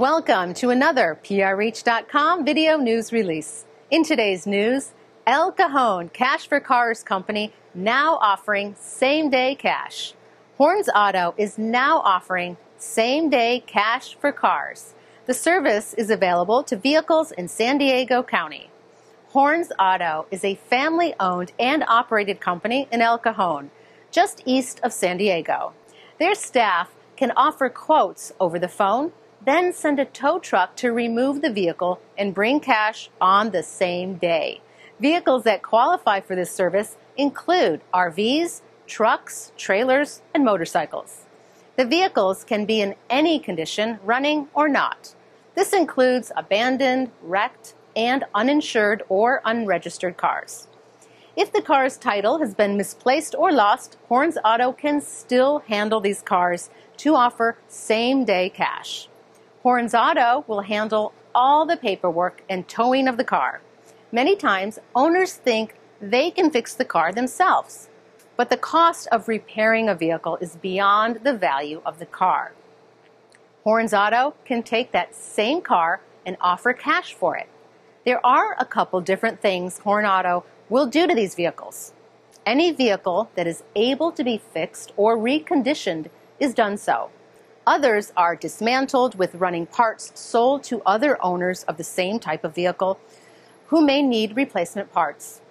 Welcome to another PRReach.com video news release. In today's news, El Cajon Cash for Cars Company now offering same day cash. Horns Auto is now offering same day cash for cars. The service is available to vehicles in San Diego County. Horns Auto is a family owned and operated company in El Cajon, just east of San Diego. Their staff can offer quotes over the phone, then send a tow truck to remove the vehicle and bring cash on the same day. Vehicles that qualify for this service include RVs, trucks, trailers, and motorcycles. The vehicles can be in any condition, running or not. This includes abandoned, wrecked, and uninsured or unregistered cars. If the car's title has been misplaced or lost, Horns Auto can still handle these cars to offer same day cash. Horns Auto will handle all the paperwork and towing of the car. Many times, owners think they can fix the car themselves, but the cost of repairing a vehicle is beyond the value of the car. Horns Auto can take that same car and offer cash for it. There are a couple different things Horn Auto will do to these vehicles. Any vehicle that is able to be fixed or reconditioned is done so. Others are dismantled with running parts sold to other owners of the same type of vehicle who may need replacement parts.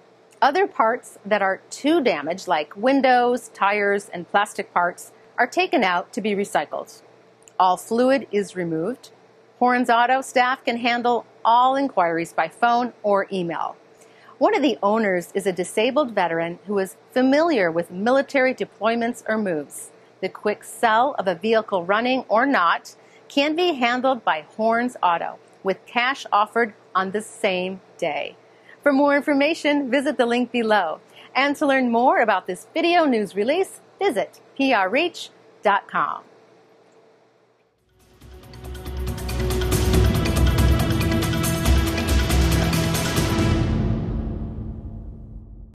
Other parts that are too damaged, like windows, tires, and plastic parts, are taken out to be recycled. All fluid is removed. Horns Auto staff can handle all inquiries by phone or email. One of the owners is a disabled veteran who is familiar with military deployments or moves. The quick sell of a vehicle running or not can be handled by Horns Auto with cash offered on the same day. For more information, visit the link below. And to learn more about this video news release, visit prreach.com.